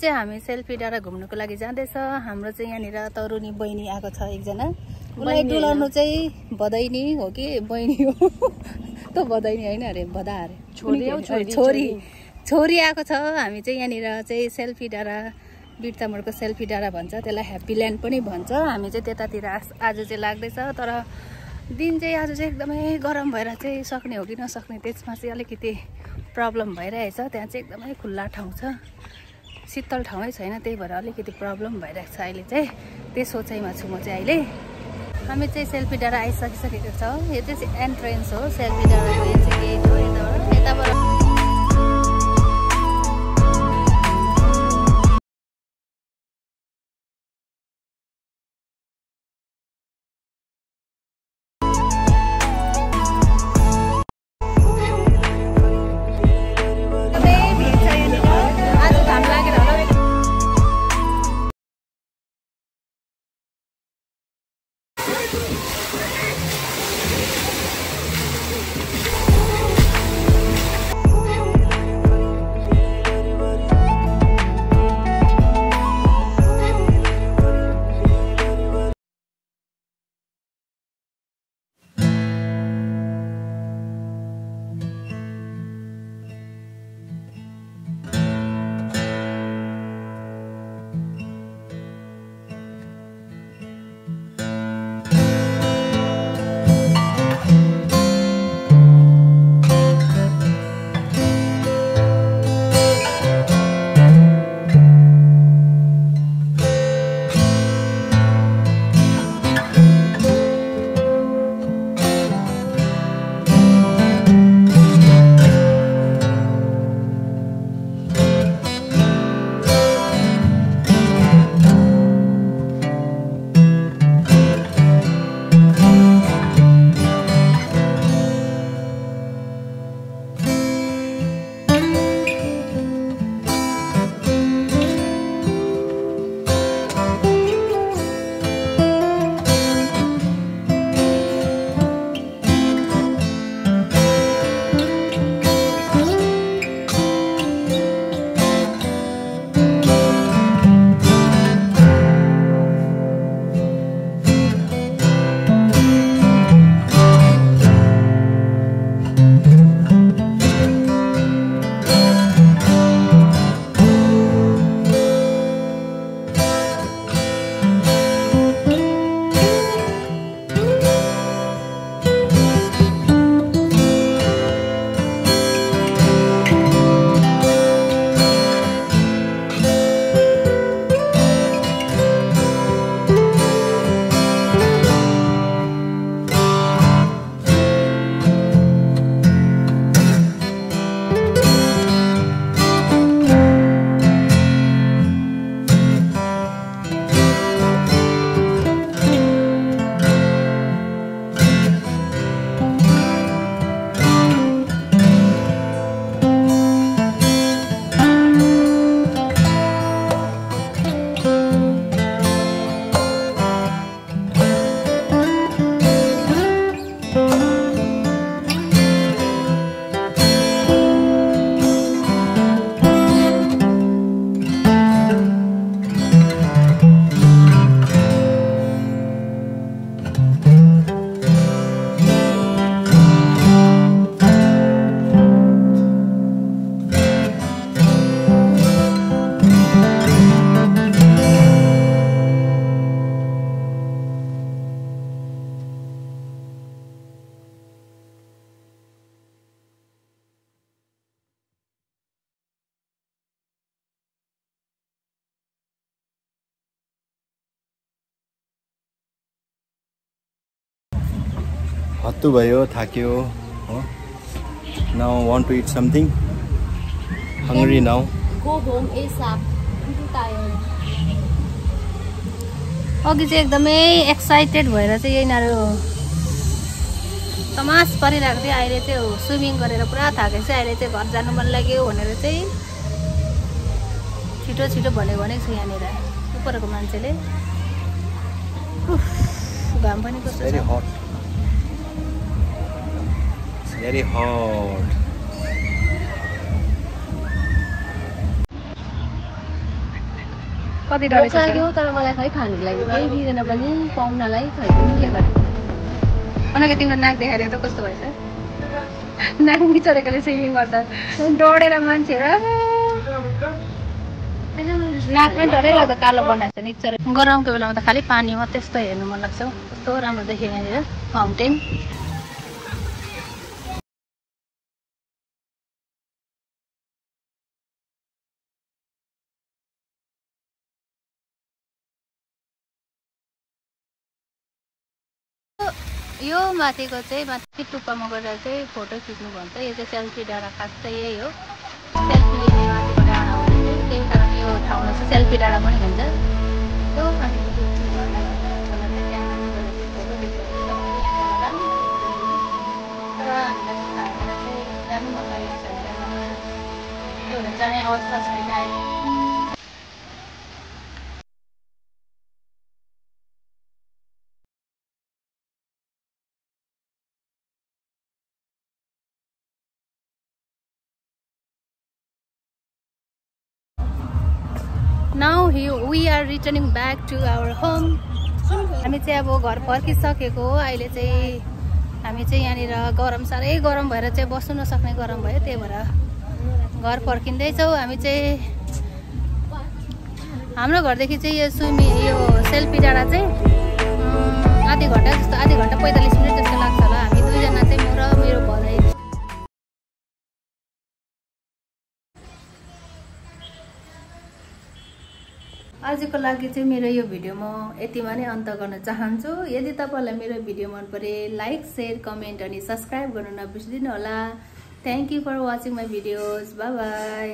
चाहिँ हामी सेल्फी डाँडा घुम्नुको लागि जाँदैछ। हाम्रो चाहिँ यहाँनिर तरुनी बहिनी आएको छ एकजना। उसलाई डुलाउनु चाहिँ भदैनी हो कि बहिनी हो? त भदैनी होइन अरे भदा अरे। छोरी? छोरी, छोरी। आएको छ। हामी चाहिँ यहाँनिर चाहिँ सेल्फी डाँडा बिर्तामोडको सेल्फी डाँडा भन्छ। त्यसलाई ह्याप्पी ल्यान्ड पनि भन्छ। हामी चाहिँ त्यतातिर आज चाहिँ लाग्दैछ। तर दिन चाहिँ आज चाहिँ एकदमै गरम भएर चाहिँ सक्ने हो कि नसक्ने त्यसमा चाहिँ अलिकति प्रब्लम भइरहेछ। त्यहाँ चाहिँ एकदमै खुल्ला ठाउँ छ। शीतल ठाउँै छैन त्यही भएर अलिकति प्रब्लम भइरहेको छ अहिले चाहिँ। त्यही सोचाइमा छु म चाहिँ अहिले। हामी चाहिँ सेल्फी डाँडा आइसकिसकेको छ। यो चाहिँ एन्ट्रेन्स हो सेल्फी डाँडाको यो चाहिँ गेट हो। यताबाट यताबाट हत्तु भयो थाक्यो हो? Now want to eat something hungry now Go home ASAP. I'm too tired. अघि चाहिँ एकदमै एक्साइटेड भएर चाहिँ यिनीहरू तमास परिरहेको थियो। अहिले चाहिँ स्विमिङ गरेर पुरा थाकेको छ। अहिले चाहिँ घर जानु मन लाग्यो भनेर चाहिँ छिटो छिटो भनेको भनेको छु यहाँनिर उपरको मान्छेले। घाम पनि कस्तो भेरी हट कति लाग्यो तर मलाई खै खानुको लागि। केही दिँदैन पनि पाहुनालाई खै पनि के गर्ने? अनके तिम्रो नाक देखाएर त कस्तो भएछ? नाक मिचरेकोले स्विमिङ गर्दा डढेर मान्छेहरू नाक पनि डरै लाग्दा कालो बनाएको छ निचरे। गरमको बेलामा त खालि पानीमा त्यस्तो हेर्नु मन लाग्छ हौ। कस्तो राम्रो देखियो यहाँनिर। फाउन्टेन यो माथिको चाहिँ माथि टुप्पामा गएर चाहिँ फोटो खिच्नु भन्छ। यो चाहिँ सेल्फी डाँडा खास चाहिँ यही हो। सेल्फी लिने माथिको डाँडा हो त्यही कारण यो ठाउँलाई चाहिँ सेल्फी डाँडा पनि भन्छ। त्यो जानु छ। अवस्था छैन। Now we are returning back to our home हामी चाहिँ अब घर फर्किसकेको। हो अहिले चाहिँ हामी चाहिँ यहाँनिर गरम साह्रै गरम भएर चाहिँ बस्नु नसक्ने गरम भयो त्यही भएर घर फर्किँदैछौँ। हामी चाहिँ हाम्रो घरदेखि चाहिँ यो स्विमि यो सेल्फी डाँडा चाहिँ आधी घन्टा जस्तो आधी घन्टा पैँतालिस मिनट जस्तो लाग्छ होला। हामी दुईजना चाहिँ म र मेरो भदै आजको लागि चाहिँ मेरो यो भिडियो म यतिमा नै अन्त गर्न चाहन्छु। यदि तपाईँहरूलाई मेरो भिडियो मन परे लाइक सेयर कमेन्ट अनि सब्सक्राइब गर्नु नबिर्सिदिनु होला thank you for watching my videos bye